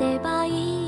てばいい